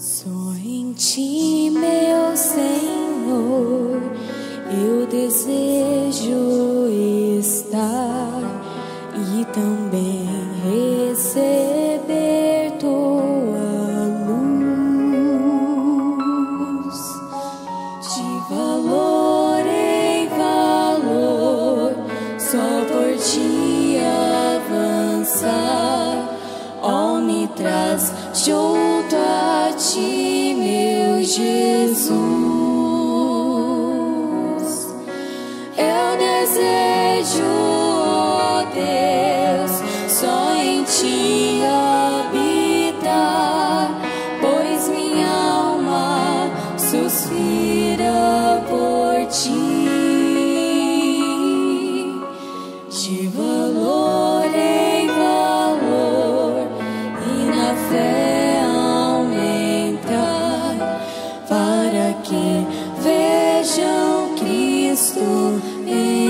Só em ti, meu Senhor, eu desejo estar e também receber tua luz de valor em valor, só por ti avançar. Oh, me traz jo. Jesus. Eu desejo, oh Deus, só em ti. school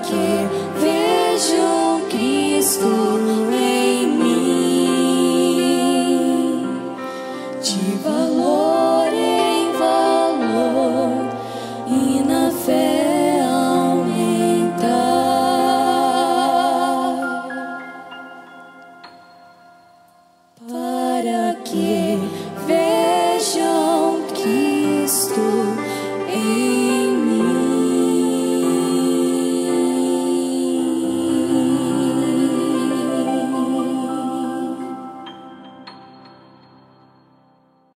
aqui vejo Cristo.